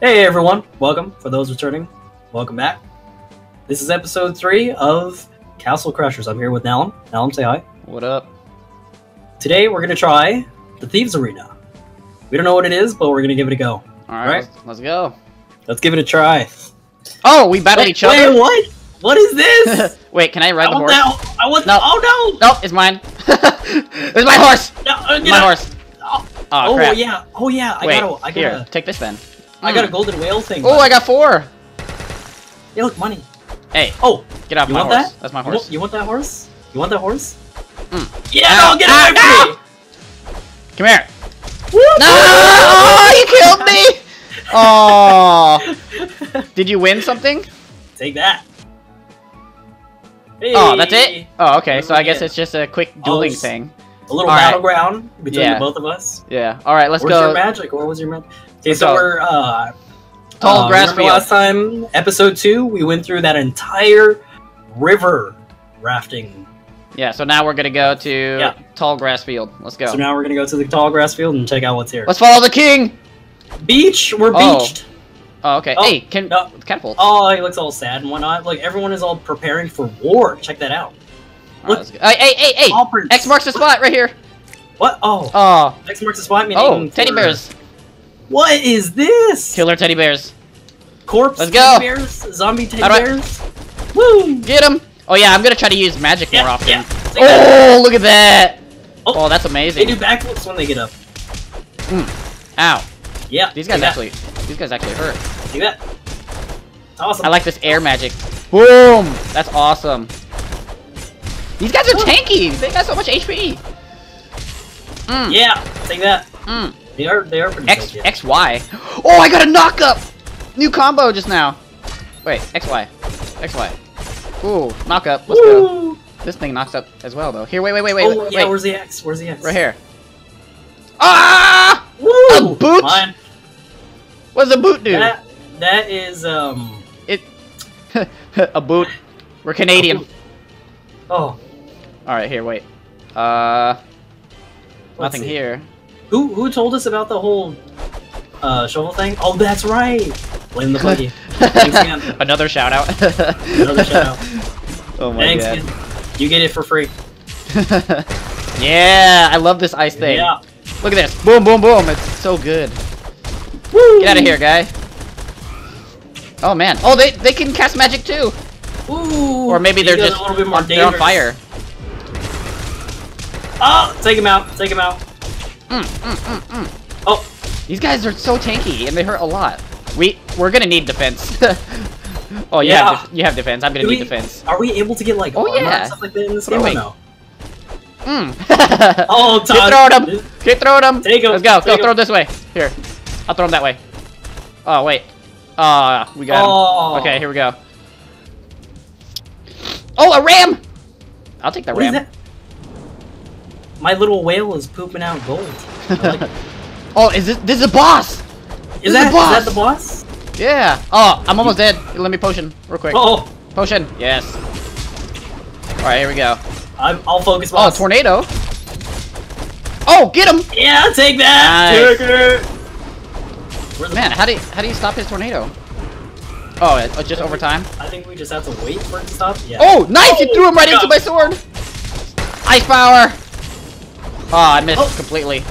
Hey everyone, welcome. For those returning, welcome back. This is episode three of Castle Crashers. I'm here with Naolum. Naolum, say hi. What up? Today we're gonna try the Thieves Arena. We don't know what it is, but we're gonna give it a go. All right, Right. Let's, let's go. Let's give it a try. Oh, we battled wait, each other. Wait, what? What is this? Wait, can I I ride the horse? that. I want. No. Oh no. Nope, it's mine. it's my horse. no! no uh, My horse. Oh, Oh, oh, yeah. Oh yeah. I Wait, got a. I got here, take this then. I got a Mm. golden whale thing. Oh, I got four. Hey, look, money. Hey, Oh, get off you my want horse. that? That's my horse. you want that horse? You want that horse? Mm. Yeah, Ow, no, get ow, away ow! from me! Come here. Whoop! No! Oh, you killed me. Oh, did you win something? Take that. Oh, that's it. Oh, okay. So I guess it's just a quick dueling it's- thing. A little All right. battleground between Yeah. the both of us. Yeah. All right, let's go. Where's your magic? What was your magic? Okay, so we're uh, Tall uh, grass field. last time, episode two, we went through that entire river rafting. Yeah. So now we're gonna go to Yeah. tall grass field. Let's go. So now we're gonna go to the tall grass field and check out what's here. Let's follow the king. Beach. We're Oh. beached. Oh, okay. Oh, hey, can no. catapult. Oh, he looks all sad and whatnot. Like everyone is all preparing for war. Check that out. All right, hey, hey, hey, hey! X marks the spot right here. What? Oh, Oh, X marks the spot. Meaning oh, teddy bears. What is this? Killer teddy bears. Corpse Let's teddy go. bears? Zombie teddy I- bears? Woo! Get him. Oh yeah, I'm gonna try to use magic Yeah, more often. yeah. Oh, look at that. Oh. Oh, that's amazing. They do backflips when they get up. Ow. Yeah. These guys actually, these guys actually hurt. Do that. Awesome. I like this air magic. Boom. That's awesome. These guys are tanky. They got so much HP. Mm. Yeah, take that. Mm. They are they are pretty X good, yeah. X Y. Oh, I got a knock up. New combo just now. Wait, X Y, X Y. Ooh, knock up. Let's go. This thing knocks up as well though. Here, wait, wait, wait, wait, oh wait. yeah, where's the X? Where's the X? right here. Ah! Woo! A boot? Mine. What does a boot do? That that is um It. a boot. We're Canadian. boot. oh All right, here, wait. Uh, let's nothing see. here. Who who told us about the whole uh shovel thing? Oh that's right. Blame the buggy. Thanks again. Another shout out. Another shout out. Oh my Thanks god. again. You get it for free. yeah, I love this ice thing. Yeah. Look at this. Boom, boom, boom. It's so good. Woo! Get out of here, guy. Oh man. Oh, they they can cast magic too. Ooh. Or maybe they're just a little bit more on, they're on fire. Oh, take him out. Take him out. Mm, mm, mm, mm. Oh, These guys are so tanky and they hurt a lot. We we're gonna need defense. oh you Yeah. you have defense. I'm gonna do need we, defense. are we able to get like Oh, yeah. stuff like that in this Yeah, game? or wait. No. Mm. Oh, Keep Todd. throwing them. Keep throwing them. Take 'em, Let's go. Go take 'em. throw 'em this way. Here. I'll throw them that way. Oh wait. Ah, we got. Oh. Okay, here we go. Oh, a ram! I'll take the What ram. That? My little whale is pooping out gold. Like oh, is this this is a boss? Is that the boss. is that the boss? Yeah. Oh, I'm almost dead. Let me potion real quick. Oh, Potion. Yes. All right, here we go. I'm, I'll focus. Oh, tornado. Oh, get him! Yeah, take that. Nice. Take it. Man, how do you, how do you stop his tornado? Oh, it- oh, just over time. I think we just have to wait for it to stop. Yeah. Oh, nice! You Oh, threw him right yeah. into my sword. Ice power. Oh, I missed Oh. completely.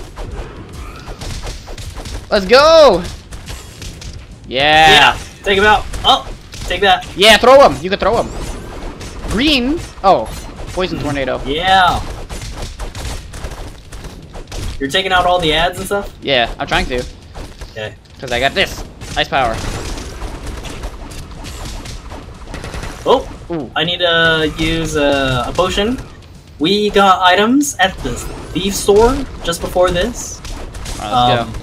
Let's go. Yeah. Yeah. Take him out. Oh, take that. Yeah, throw him. You can throw him. Green. Oh, poison tornado. Yeah. You're taking out all the ads and stuff. Yeah, I'm trying to. Okay. Because I got this. Ice power. Oh, Ooh. I need to use uh, a potion. We got items at the thief store just before this. Alright, let's Um, go.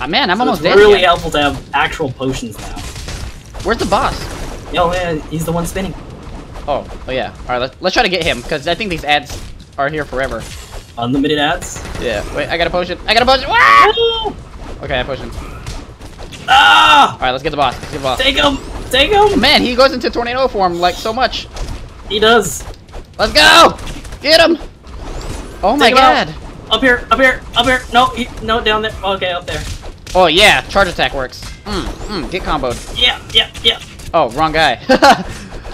Ah, man, I'm so almost it's dead. really again. helpful to have actual potions now. Where's the boss? Yo, yeah, he's the one spinning. Oh, oh yeah. Alright, let's, let's try to get him. Because I think these ads are here forever. Unlimited ads. Yeah. Wait, I got a potion. I got a potion. Ah! Okay, I have potion. Ah! Alright, let's get the boss. Let's get the boss. Take him! Take him! Man, he goes into tornado form like so much. He does. Let's go! Get him! Oh my him out. god. Up here, up here, up here. No, he, no, down there. Okay, up there. Oh yeah, charge attack works. Mm, mm, get comboed. Yeah, yeah, yeah. Oh, wrong guy.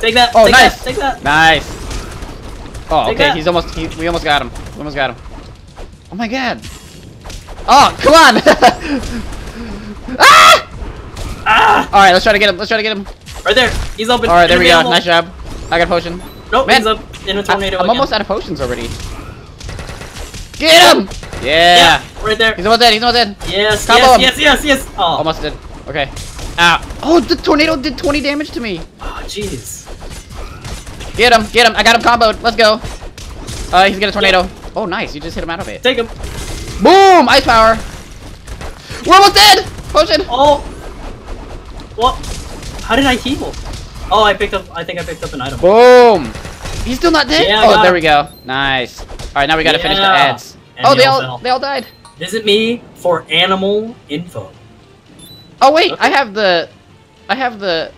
Take that. Oh, take nice. That, take that. nice. Oh, Take okay, that. he's almost, he, we almost got him. We almost got him. Oh my god. Oh, come on! ah! Ah! Alright, let's try to get him, let's try to get him. Right there. He's open. Alright, there we go. Nice job. I got a potion. Nope, Man. he's up in a tornado I, am almost out of potions already. Get him! Yeah! Yeah, right there. He's almost dead, he's almost dead. Yes, Combo yes, him. yes, yes, yes. Oh, Almost dead. Okay. Ow. Oh, the tornado did 20 damage to me. Oh, jeez. Get him, get him. I got him comboed. Let's go. Uh, he's got a tornado. Oh, nice. You just hit him out of it. Take him. Boom! Ice power. We're almost dead. Potion. Oh. What? How did I heal? Oh, I picked up. I think I picked up an item. Boom. He's still not dead. Yeah, oh, there him. we go. Nice. All right, now we gotta finish the ads. And oh, they they all fell. they all died. Visit me for animal info. Oh wait, Okay. I have the, I have the.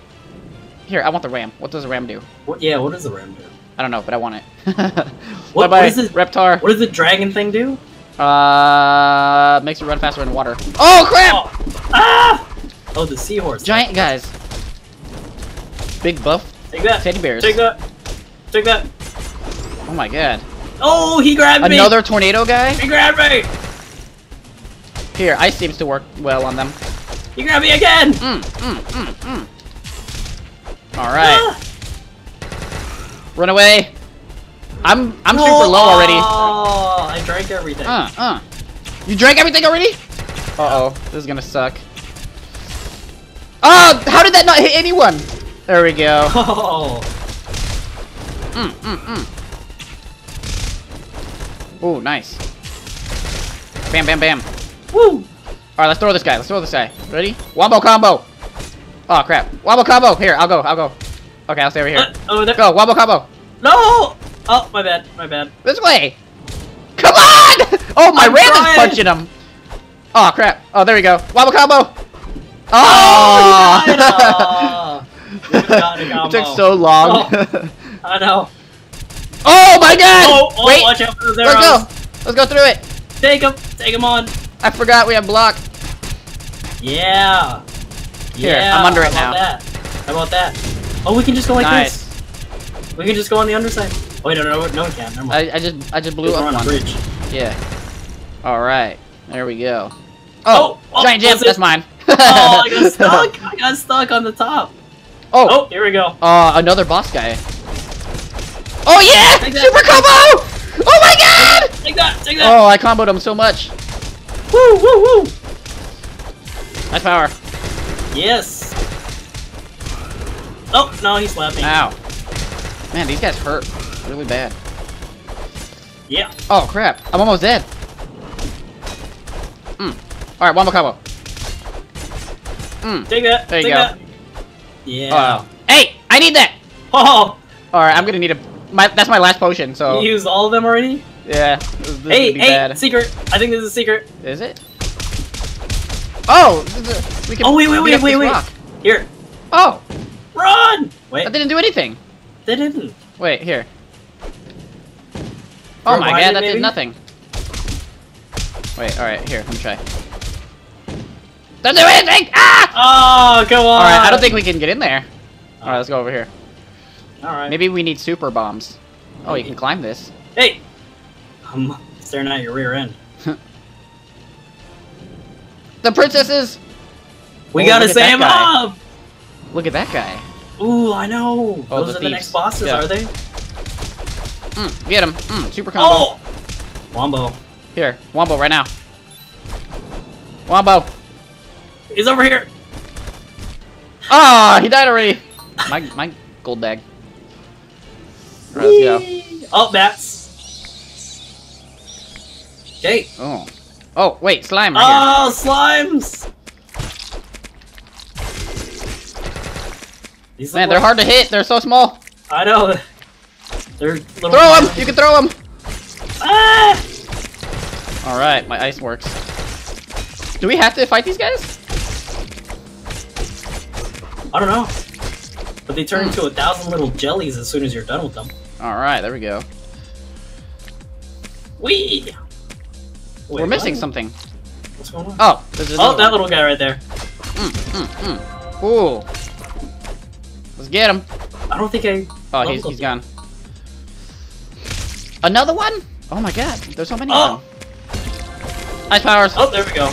Here, I want the ram. What does the ram do? What? Yeah. What does the ram do? I don't know, but I want it. What- Bye bye, what is it? Reptar. What does the dragon thing do? Uh, makes it run faster in water. Oh crap! Oh. Ah! Oh, the seahorse. Giant guys. Big buff Take that. teddy bears. Take that. Take that. Oh my god. Oh, he grabbed me. Another tornado guy? He grabbed me. Here, ice seems to work well on them. He grabbed me again. Mm, mm, mm, mm. Alright. Ah. Run away. I'm I'm No. super low already. Oh, I drank everything. Uh, uh. You drank everything already? Uh-oh. This is gonna suck. Oh, how did that not hit anyone? There we go. Oh. Mm, mm, mm. Ooh, nice. Bam, bam, bam. Woo. Alright, let's throw this guy. Let's throw this guy. Ready? Wombo combo. Oh, crap. Wombo combo. Here, I'll go. I'll go. Okay, I'll stay over here. Uh, over there. Go, wombo combo. No. Oh, my bad. My bad. This way! Come on! Oh, my I'm ram trying. is punching him! Oh, crap. Oh, there we go. Wobble combo! Oh, Oh! we got it. We got a it combo. took so long. Oh. I know. Oh, my god! Oh, oh Wait, watch out for those let's go. Let's go through it. Take him. Take him on. I forgot we have block. Yeah. Here, yeah. I'm under it how about now. That? How about that? Oh, we can just go like Nice. this. We can just go on the underside. Oh, wait, no, no, no, we can't. Never mind. I, I just I just blew We're up on one. bridge. Yeah. All right. There we go. Oh, Oh, oh, giant oh, jump. That's mine. Oh, I got stuck. I got stuck on the top. Oh, Oh, here we go. uh, another boss guy. Oh yeah! Take that. Super combo! Oh my god! Take that. Take that. Oh, I comboed him so much. Woo, woo, woo. Nice power. Yes. Oh, no, he's me. Ow. Man, these guys hurt really bad. Yeah. Oh crap! I'm almost dead. Mm. All right, one more combo. Mm. Take that. There you take go. That. Yeah. Oh. Hey, I need that. Oh, All right, I'm gonna need a. My that's my last potion. So you used all of them already? yeah. This, this hey, hey, bad. secret. I think this is a secret. Is it? Oh, a- we can. Oh, wait, wait, wait, wait, wait. rock. Here. Oh, Run! Wait, that didn't do anything. they didn't. Wait, here. Oh my god, that maybe? did nothing. Wait, alright, here, let me try. Don't do anything! Ah! Oh, come on. Alright, I don't think we can get in there. Alright, let's go over here. Alright. Maybe we need super bombs. Oh, you can climb this. Hey! I'm staring at your rear end. The princesses! We Oh, gotta save up! Look at that guy. Ooh, I know. Oh, Those the are the next bosses, Yeah. are they? Mm, get him. Mm, super combo. Oh! Wombo. Here, Wombo right now. Wombo. He's over here. Ah, he died already. My my gold bag. Alright, let's go. Oh, bats. Okay. Oh. Oh, wait, slime right here. Oh, slimes! These Man, they're like- hard to hit. They're so small. I know. They're little. Throw them. You can throw them. Ah! All right, my ice works. Do we have to fight these guys? I don't know. But they turn Hmm. into a thousand little jellies as soon as you're done with them. All right, there we go. Whee! Wait, We're missing what? something. What's going on? Oh, there's Oh, that one. little guy right there. Ooh. Let's get him. I don't think I. Oh, he's, he's gone. Another one? Oh my god, there's so many Oh. of them. Ice powers. Oh, there we go.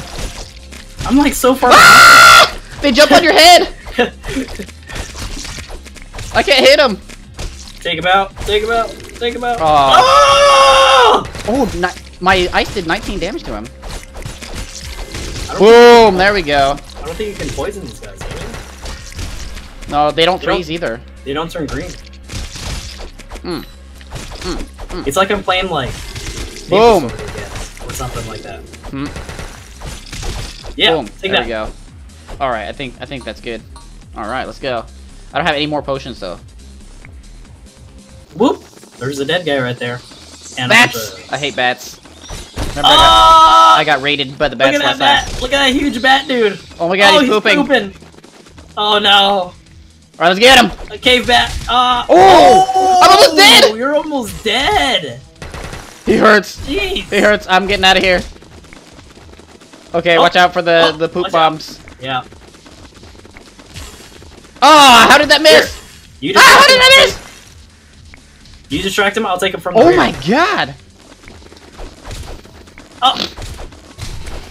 I'm like so far. Ah! They jump on your head! I can't hit him! take him out. Take him out. Take him out. Oh. Oh! Oh, my ice did 19 damage to him. I Boom! There we go. I don't think you can poison these guys. Do you? No, they don't They don't- freeze either. They don't turn green. Mm. It's like I'm playing like Boom. Maple or something like that. Hmm. Yeah, Boom. take there that. we go. Alright, I think I think that's good. Alright, let's go. I don't have any more potions though. Whoop! There's a dead guy right there. And Bats! of- I hate bats. Remember I, got, Oh! I got raided by the Look bats at that bat! time. Look at that huge bat dude! Oh my god, oh, he's pooping. Oh no! Alright, let's get him! A cave bat! Ah! Oh! I'm almost dead! You're almost dead! He hurts. Jeez! He hurts. I'm getting out of here. Okay, Oh, watch out for the, oh, the poop watch out. bombs. Yeah. Oh, how did that miss? You Ah, how distract did him. I miss? You distract him, I'll take him from Oh rear. my god! Oh!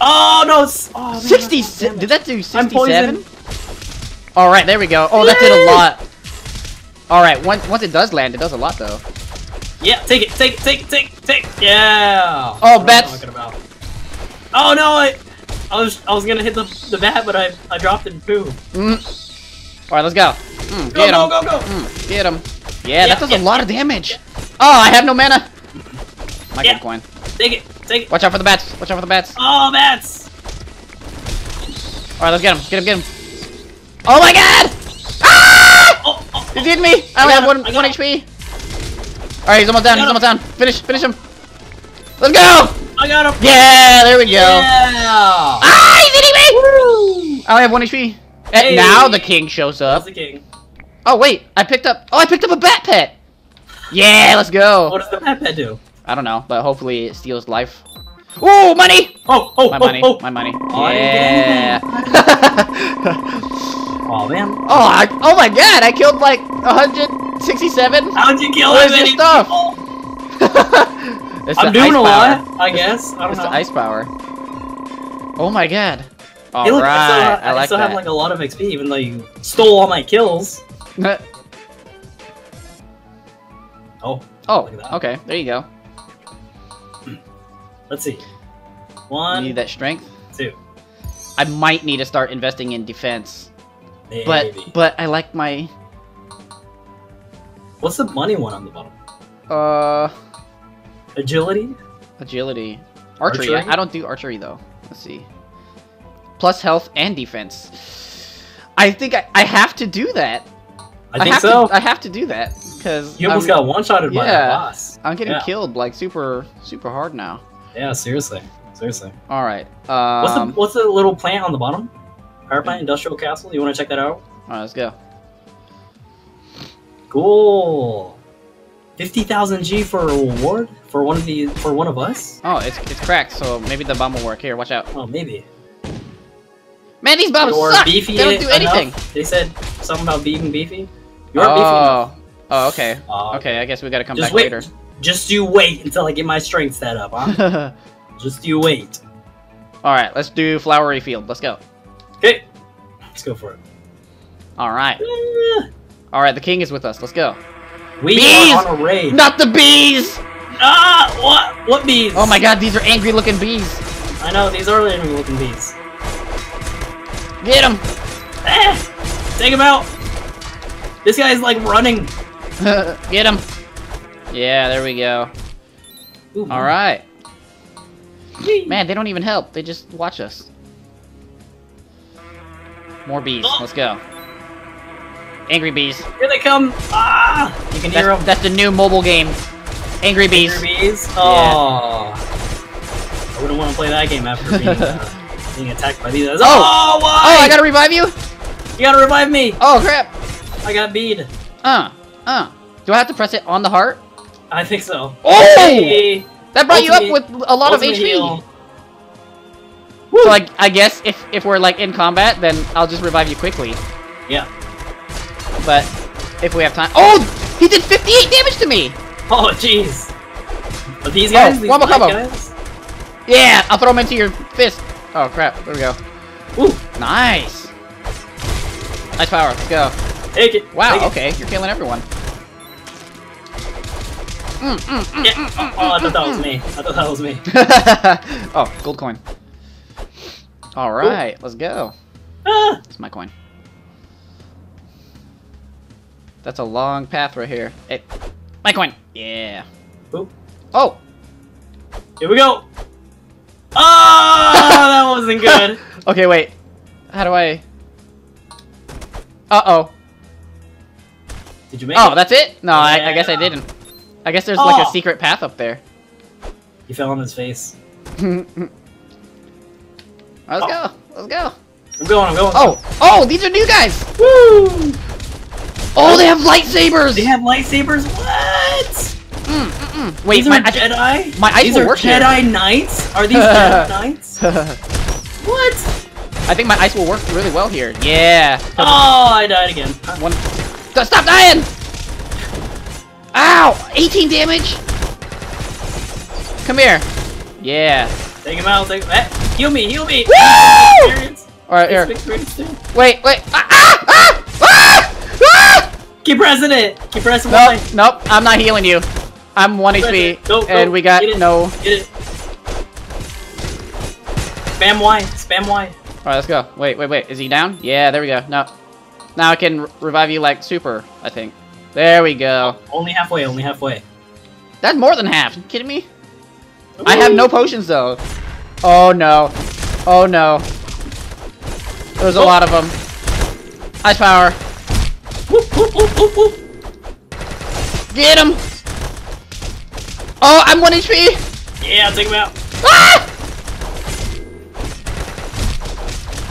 Oh no! It's, oh, man, 60. Did that do I'm 67? Alright, there we go. Oh, that did a lot. Alright, once, once it does land, it does a lot though. Yeah, take it, take it, take it, take it, take it. Yeah. Oh, What am I bats. talking about? Oh no! I, I was, I was gonna hit the the bat, but I, I dropped it poo. Mm. Alright, let's go. Mm, Go, get go, him. go, go! Mm, get him. Yeah, Yeah, that does yeah, a lot of damage. Oh, I have no mana. My Yeah. good coin. Take it, take it. Watch out for the bats. Watch out for the bats. Oh, bats! Alright, let's get him. Get him, get him. Oh my god! Ah! Oh, oh, oh. hitting me! I only have one, one HP. Alright, he's almost down, He's he's almost down. Finish, finish him. Let's go! I got him! Yeah, there we go. Yeah! Ah, he's hitting me! I only have one HP. And Hey. now the king shows That's up. the king. Oh wait, I picked up. Oh, I picked up a bat pet. Yeah, let's go. What does the bat pet do? I don't know, but hopefully it steals life. Ooh, money! Oh, oh, My oh, money, oh! my money. Oh, Yeah. Oh, man. oh, I, oh my god, I killed like 167. How'd you kill Where's that your many stuff? I'm doing a power. lot, I guess. I don't It's know. the ice power. Oh my god. Alright, Hey, look, I still, have, I like still that. have like a lot of XP, even though you stole all my kills. Oh, oh, Look at that. okay, there you go. let's see. You One, need that strength. two, I might need to start investing in defense. maybe. But but I like my What's the money one on the bottom? uh Agility? agility. Archery. Archery? I, I don't do archery though. Let's see. Plus health and defense. I think I, I have to do that. I think have so. To, I have to do that because you almost got one-shotted by yeah. the boss. I'm getting yeah. killed like super super hard now. Yeah, seriously. Seriously. All right. What's the Um. what's the little plant on the bottom? Power plant, industrial castle. You want to check that out? All right, let's go. Cool. Fifty thousand G for a reward for one of the for one of us. Oh, it's it's cracked, so maybe the bomb will work. Here, watch out. Oh, maybe. Man, these bombs Or suck. beefy they don't do enough. anything. They said something about being beefy. You aren't beefy enough. Oh. Oh, okay. Uh, Okay, I guess we gotta come back wait. later. Just you wait until I get my strength set up, huh? Just you wait. All right, let's do flowery field. Let's go. Okay. Let's go for it. All right. Ah, All right, the king is with us. Let's go. We Bees! are on a raid. Not the bees! Ah, what? What bees? Oh my god, these are angry looking bees. I know these are angry looking bees. Get! Ah, take him out. This guy's like running. Get them! Yeah, there we go. Ooh, All right. Man, they don't even help. They just watch us. More bees. Oh. Let's go. Angry bees. Here they come. Ah, you can hear That's, them. that's the new mobile game. Angry bees. Angry bees. Oh. I wouldn't want to play that game after being, being attacked by these guys. Oh. Oh, why? Oh, I gotta revive you? You gotta revive me. Oh, crap. I got bead. Uh, uh. Do I have to press it on the heart? I think so. Oh! Hey. That brought you up with a lot of HP. heal. So like, I guess if if we're like in combat, then I'll just revive you quickly. yeah. But if we have time, oh, he did 58 damage to me. Oh, jeez. But these guys, these one more combo. guys. Yeah, I'll throw him into your fist. Oh crap! There we go. Ooh, Nice. Nice power. Let's go. Take it. Wow. Take it. Okay, you're killing everyone. Mm, mm, mm, Yeah. mm, Oh, oh, I thought that was me. I thought that was me. oh, gold coin. All right, let's go. Ah! It's my coin. That's a long path right here. Hey, my coin. Yeah. Oop. Oh, Here we go. Oh, that wasn't good. okay. Wait. How do I? Uh oh. Did you make Oh, it? that's it? No, I, I guess I didn't. I guess there's like a Oh. secret path up there. You fell on his face. Let's go. Let's go. I'm going. I'm going. Oh, oh, these are new guys. woo! Oh, they have lightsabers. They have lightsabers. What? Mm. Wait, these my, are I Jedi. my ice these will are work here. Jedi Knights. Are these Jedi Knights? What? I think my ice will work really well here. Yeah. Oh, I died again. One. Stop dying! Ow! 18 damage. Come here. Yeah. Take him out. Take him. Eh, heal me. Heal me. Woo! All right, here. Wait, wait. Ah, ah, ah, ah, ah! Keep pressing it. Keep pressing Nope, nope. I'm not healing you. I'm one Press HP, it. Go, go. and we got no. Spam Y. Spam Y. All right, let's go. Wait, wait, wait. Is he down? Yeah, there we go. No. Now I can re- revive you like super. I think. There we go. Only halfway. Only halfway. That's more than half. You kidding me? I have no potions though. Oh no. Oh no. There's a Oh. lot of them. Ice power. Whoop, whoop, whoop, whoop, whoop. Get him. Oh, I'm one HP. Yeah, take him out. Ah!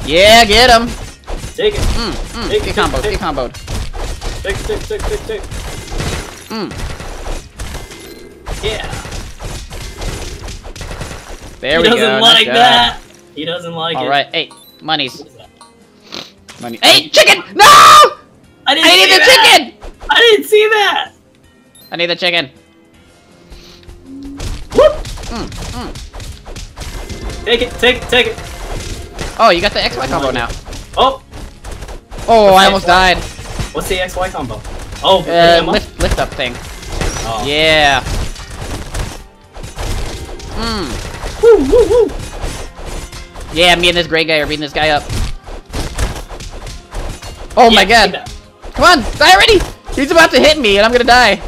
Yeah, get him. Take it. Mm, mm. Take- Get take- comboed. take- Get comboed. Take, take, take, take, take. Mm. Yeah. There he we go. He doesn't like that. He doesn't like All it. right. Hey, monies. What is that? Money. Hey, chicken! No! I didn't I need the that. chicken. I didn't see that. I need the chicken. Mm, mm. Take it. Take it. Take it. Oh, you got the XY combo now. Oh, Oh, I almost died. what's the X Y combo? Oh, Uh, lift, lift up thing. Oh. Yeah. Mm. Woo, woo, woo. Yeah, me and this gray guy are beating this guy up. Oh my god. Come on, die already! He's about to hit me and I'm gonna die.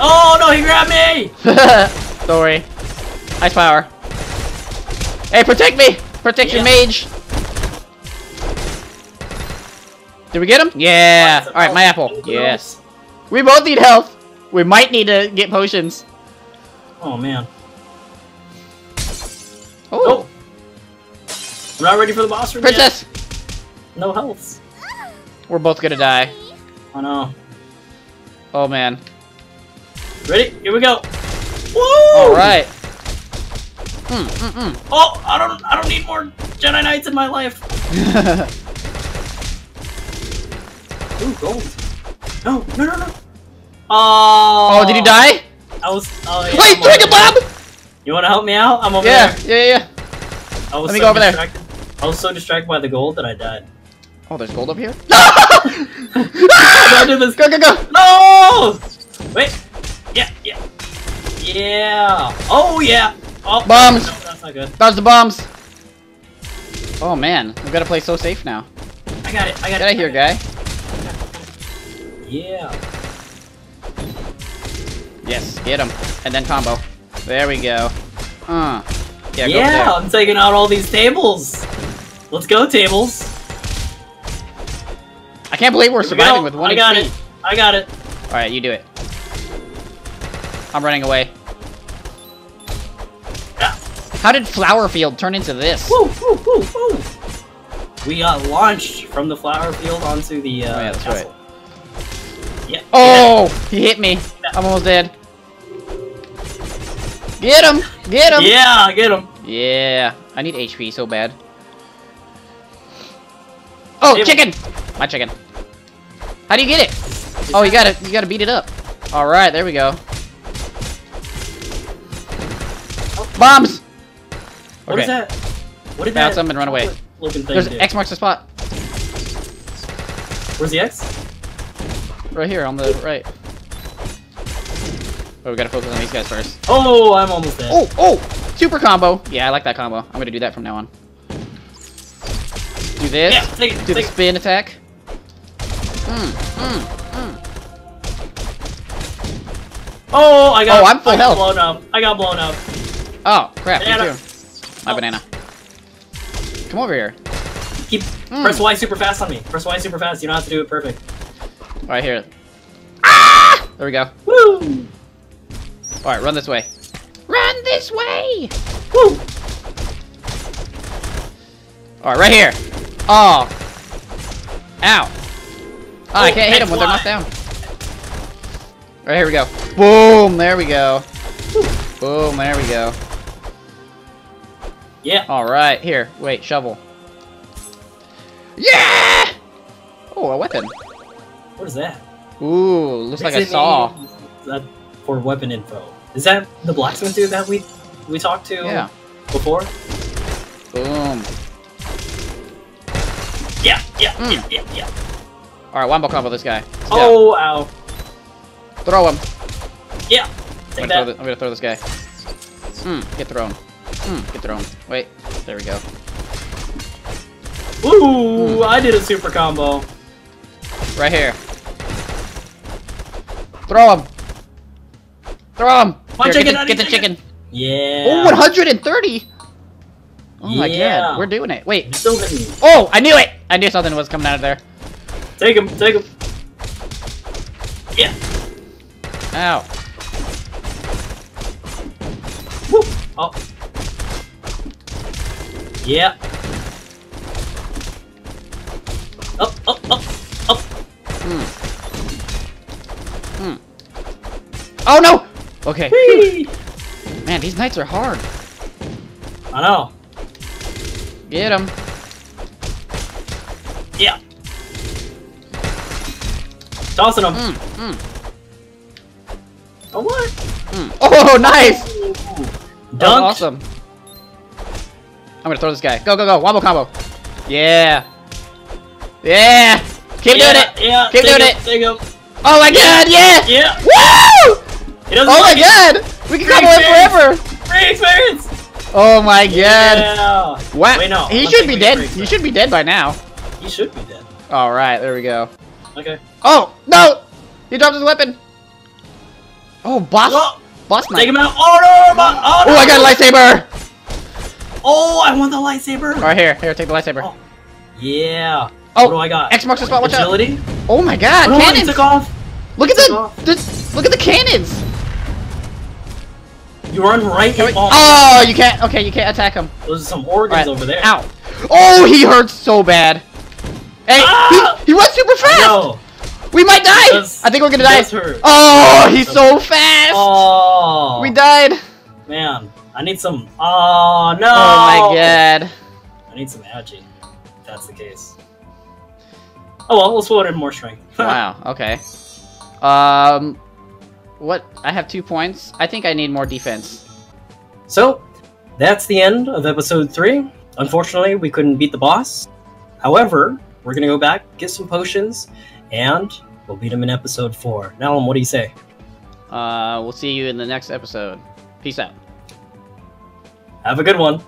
Oh no, he grabbed me. Don't worry. Ice power. Hey, protect me! Protect your Yeah. mage! Did we get him? Yeah! Alright, my apple. Yes. We both need health. We might need to get potions. Oh man. Oh, Oh. I'm not ready for the boss room princess! yet. No health. We're both gonna die. Oh no. Oh man. Ready? Here we go. Woo! Alright. Mm, mm, Oh, I don't. I don't need more Jedi Knights in my life. mm. Ooh, gold. No, no, no, no. Oh. oh, did he die? I was. Oh, yeah, Wait, I'm over drink a there. You want to help me out? I'm over Yeah, there. yeah, yeah. I was Let me so go over there. I was so distracted by the gold that I died. Oh, there's gold up here? Don't do this. Go, go, go! No! Wait. Yeah, yeah. Yeah. Oh, yeah. Oh, Bombs. No, that's not good. Dodge the bombs! Oh man, we gotta play so safe now. I got it. I got Get out it. of here, I got guy. Yeah. Yes, get him. And then combo. There we go. Uh. Yeah, go Yeah, I'm taking out all these tables. Let's go, tables. I can't believe we're Here we surviving with one I got HP. it. I got it. Alright, you do it. I'm running away. How did Flower Field turn into this? Woo, woo, woo, woo. We got launched from the flower field onto the uh, Oh, yeah, that's castle. Yeah. Oh, he hit me. I'm almost dead. Get him! Get him! Yeah, get him. Yeah. I need HP so bad. Oh, chicken! My chicken. How do you get it? Oh, you gotta you gotta beat it up. All right, there we go. Bombs! What is Okay. that? What did Bounce that them and run away. There's do? X marks the spot. Where's the X? Right here on the right. Oh, we gotta focus on these guys first. Oh, I'm almost dead. Oh, oh! Super combo! Yeah, I like that combo. I'm gonna do that from now on. Do this. yeah, take it, Do the take it. spin attack. Mm, mm, mm. Oh, I got. Oh, I'm full I got health. blown up. I got blown up. Oh, crap, Banana. too. My Oh. banana. Come over here. Keep Mm. press Y super fast on me. Press Y super fast. You don't have to do it perfect. All right here. Ah! There we go. Woo! Alright, run this way. Run this way! Woo! Alright, right here. Oh. Ow. Oh, I Oh, can't hit them when they're knocked down. Right, here we go. Boom, there we go. Boom, there we go. Yeah. Alright, here. Wait, shovel. Yeah! Oh, a weapon. What is that? Ooh, looks like a saw. That for weapon info. Is that the blacksmith dude that we we talked to Yeah. before? Boom. Yeah, yeah, Mm. yeah, yeah, yeah. Alright, wombo combo this guy. Let's go. Oh, ow. Throw him. Yeah. I'm gonna, throw the, I'm gonna throw this guy. Hmm, get thrown. Hmm, get thrown. Wait, there we go. Ooh, I did a super combo. Right here. Throw him. Throw him. Here, chicken, get the, get the chicken. chicken. Yeah. Oh, 130. Oh my god, we're doing it. Wait. Still hitting me. Oh, I knew it. I knew something was coming out of there. Take him, take him. Yeah. Ow. Woo. Oh. Yeah. Up, up, up, up. Hmm. Hmm. Oh no. Okay. Whee! Man, these knights are hard. I know. Get him. Yeah. Tossing him. Mm, mm, Oh, what? mm. Oh, nice. Dunk. awesome. I'm gonna throw this guy. Go, go, go. Wombo combo. Yeah. Yeah. Keep yeah, doing it. Yeah. Keep doing him, it. Take him. Oh my god, yeah. Yeah. Woo! It doesn't Oh my like it. god. We can combo it forever. Free experience. Oh my god. Yeah. Wow. Wait, no. He should be dead. He should be dead by now. He should be dead. All right, there we go. Okay. Oh no! He dropped his weapon. Oh, boss. Whoa. Boss knight. Take him out. Oh no! Oh, no. Oh, I got a lightsaber. Oh, I want the lightsaber. All right, here, here, take the lightsaber. Oh. Yeah. Oh, what do I got? X marks the spot. Watch out. Agility. Oh my god, Oh, cannons! took off. Look at the, off. the look at the cannons. You run right we-. Oh, you can't. Okay, you can't attack him. those are some organs Alright, over there. Ow. Oh, he hurts so bad. Hey, Ah! he, he runs super fast. No. We might die. does- I think we're gonna die. hurt. Oh, he's so fast. Oh. We died. Man, I need some. Oh no. Oh my god. I need some algae. If that's the case. Oh well, let's put in more strength. wow. Okay. Um, what? I have two points. I think I need more defense. So, that's the end of episode three. Unfortunately, we couldn't beat the boss. However, we're gonna go back, get some potions, and we'll beat him in episode four. Naolum, what do you say? Uh, we'll see you in the next episode. Peace out. Have a good one.